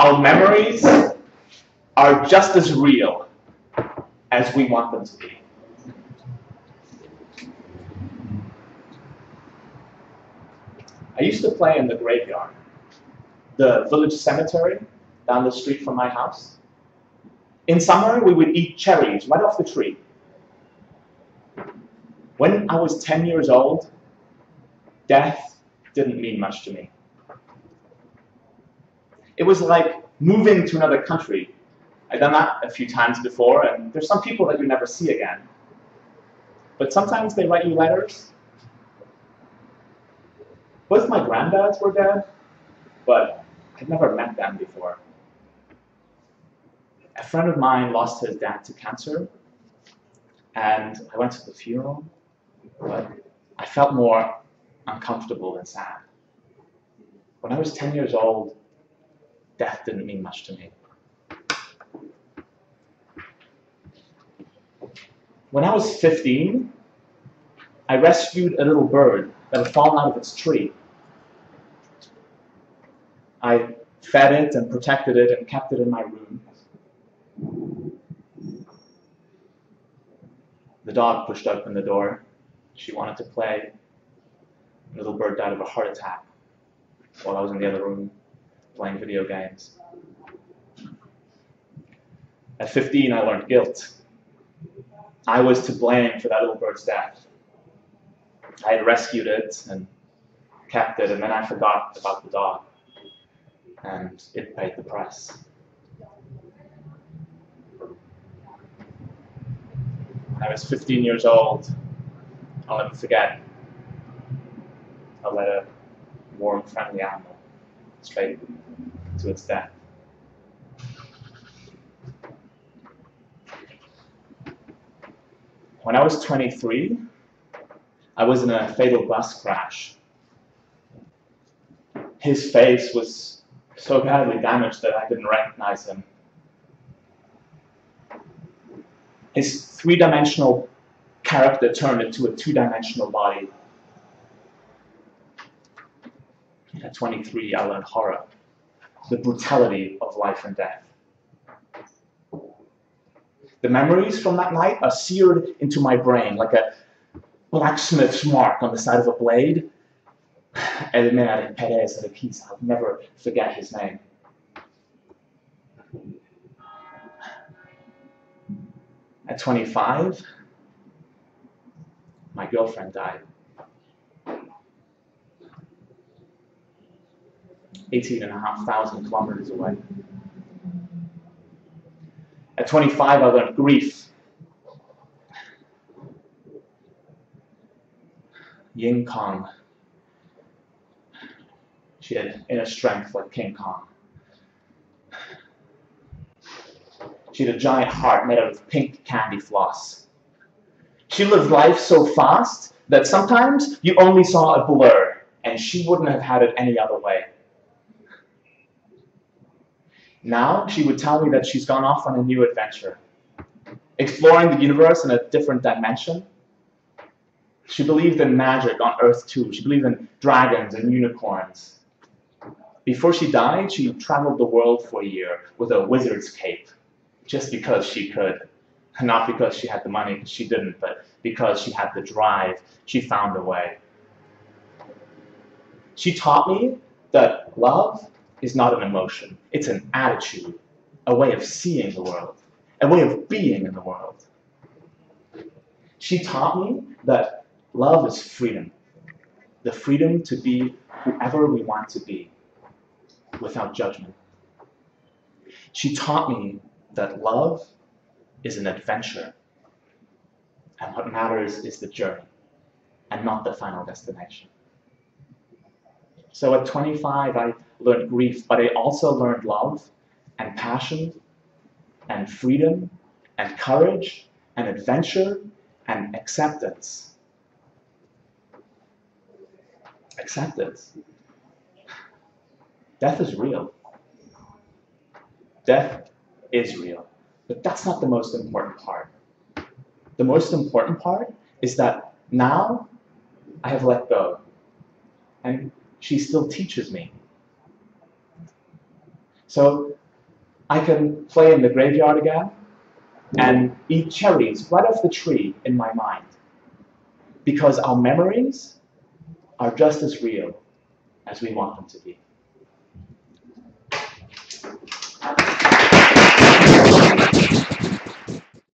our memories are just as real as we want them to be. I used to play in the graveyard, the village cemetery down the street from my house. In summer, we would eat cherries right off the tree. When I was 10 years old, death didn't mean much to me. It was like moving to another country. I've done that a few times before, and there's some people that you never see again. But sometimes they write you letters. Both my granddads were dead, but I'd never met them before a friend of mine lost his dad to cancer, and I went to the funeral, but I felt more uncomfortable than sad. When I was 10 years old, death didn't mean much to me. When I was 15, I rescued a little bird that had fallen out of its tree. I fed it and protected it and kept it in my room. The dog pushed open the door. She wanted to play. The little bird died of a heart attack while I was in the other room playing video games. At 15, I learned guilt. I was to blame for that little bird's death. I had rescued it and kept it, and then I forgot about the dog, and it paid the price. I was 15 years old. I'll never forget. I led a warm, friendly animal straight to its death. When I was 23, I was in a fatal bus crash. His face was so badly damaged that I didn't recognize him. his three-dimensional character turned into a two-dimensional body. At 23, I learned horror, the brutality of life and death. The memories from that night are seared into my brain like a blacksmith's mark on the side of a blade. Elmer Perez de Pisa, I'll never forget his name. At 25, my girlfriend died. 18 and a half thousand kilometers away. At 25, I learned grief. Ying Kong. She had inner strength like King Kong. She had a giant heart made out of pink candy floss. She lived life so fast that sometimes you only saw a blur, and she wouldn't have had it any other way. Now she would tell me that she's gone off on a new adventure, exploring the universe in a different dimension. She believed in magic on Earth too. She believed in dragons and unicorns. Before she died, she traveled the world for a year with a wizard's cape just because she could. Not because she had the money, because she didn't, but because she had the drive. She found a way. She taught me that love is not an emotion, it's an attitude, a way of seeing the world, a way of being in the world. She taught me that love is freedom, the freedom to be whoever we want to be without judgment. She taught me that love is an adventure, and what matters is the journey, and not the final destination. So at 25, I learned grief, but I also learned love, and passion, and freedom, and courage, and adventure, and acceptance. Acceptance. Death is real. Death is real. But that's not the most important part. The most important part is that now I have let go. And she still teaches me. So I can play in the graveyard again and eat cherries right off the tree in my mind. Because our memories are just as real as we want them to be.